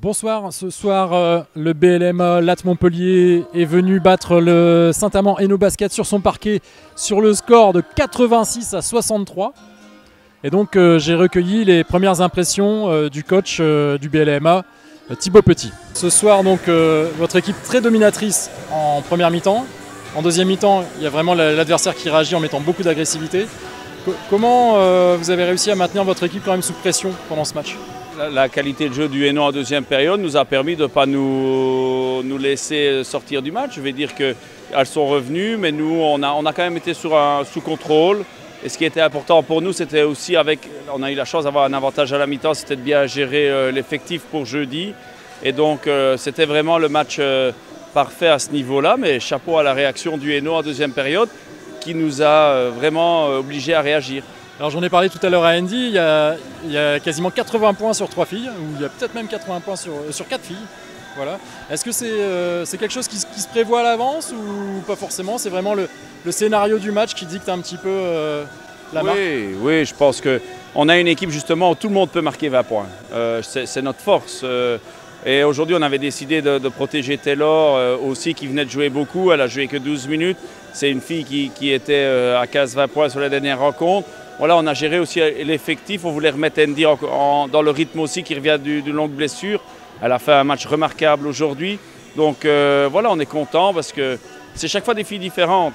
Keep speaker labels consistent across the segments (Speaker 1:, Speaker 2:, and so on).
Speaker 1: Bonsoir, ce soir euh, le BLMA Lat Montpellier est venu battre le Saint-Amand Eno Basket sur son parquet sur le score de 86 à 63. Et donc euh, j'ai recueilli les premières impressions euh, du coach du BLMA, Thibaut Petit. Ce soir donc votre équipe très dominatrice en première mi-temps. En deuxième mi-temps, il y a vraiment l'adversaire qui réagit en mettant beaucoup d'agressivité. Comment vous avez réussi à maintenir votre équipe quand même sous pression pendant ce match?
Speaker 2: La qualité de jeu du Hainaut en deuxième période nous a permis de ne pas nous, laisser sortir du match. Je vais dire qu'elles sont revenues, mais nous, on a, quand même été sous contrôle. Et ce qui était important pour nous, c'était aussi avec, on a eu la chance d'avoir un avantage à la mi-temps, c'était de bien gérer euh, l'effectif pour jeudi. Et donc, euh, c'était vraiment le match euh, parfait à ce niveau-là. Mais chapeau à la réaction du Hainaut en deuxième période, qui nous a vraiment obligés à réagir.
Speaker 1: Alors j'en ai parlé tout à l'heure à Andy, il y, a, quasiment 80 points sur 3 filles, ou il y a peut-être même 80 points sur, sur 4 filles. Voilà. Est-ce que c'est euh, quelque chose qui, se prévoit à l'avance ou pas forcément? C'est vraiment le, scénario du match qui dicte un petit peu euh, la marque
Speaker 2: Oui, oui, je pense qu'on a une équipe justement où tout le monde peut marquer 20 points. Euh, c'est notre force. Et aujourd'hui, on avait décidé de, protéger Taylor aussi, qui venait de jouer beaucoup. Elle a joué que 12 minutes. C'est une fille qui, était à 15-20 points sur la dernière rencontre. Voilà, on a géré aussi l'effectif. On voulait remettre Andy dans le rythme aussi qui revient d'une longue blessure. Elle a fait un match remarquable aujourd'hui. Donc euh, voilà, on est content parce que c'est chaque fois des filles différentes.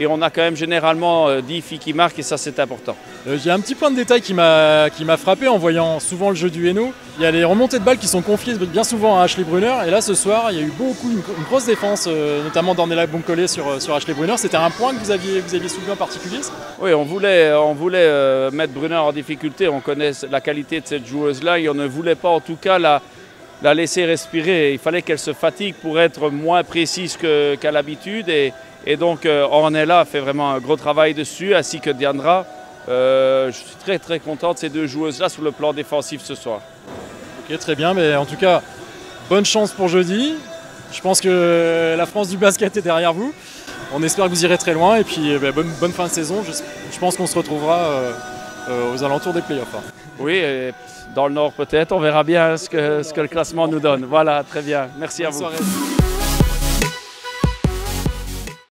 Speaker 2: Et on a quand même généralement 10 euh, filles qui marquent et ça c'est important.
Speaker 1: Euh, il y a un petit point de détail qui m'a frappé en voyant souvent le jeu du Hainaut. Il y a les remontées de balles qui sont confiées bien souvent à Ashley Brunner et là ce soir il y a eu beaucoup, une, grosse défense, euh, notamment d'Ornella Boncolé sur, sur Ashley Brunner. C'était un point que vous aviez, vous aviez soulevé en particulier
Speaker 2: Oui, on voulait, on voulait mettre Brunner en difficulté. On connaît la qualité de cette joueuse-là et on ne voulait pas en tout cas la, la laisser respirer. Il fallait qu'elle se fatigue pour être moins précise qu'à l'habitude et donc euh, Ornella fait vraiment un gros travail dessus, ainsi que Diandra. Euh, je suis très très content de ces deux joueuses-là sur le plan défensif ce soir.
Speaker 1: Ok, très bien, mais en tout cas, bonne chance pour jeudi. Je pense que la France du basket est derrière vous. On espère que vous irez très loin et puis eh ben, bonne, fin de saison. Je, pense qu'on se retrouvera euh, aux alentours des playoffs. Hein.
Speaker 2: Oui, dans le nord peut-être. On verra bien ce que, ce que, le classement nous donne. Voilà, très bien. Merci à vous.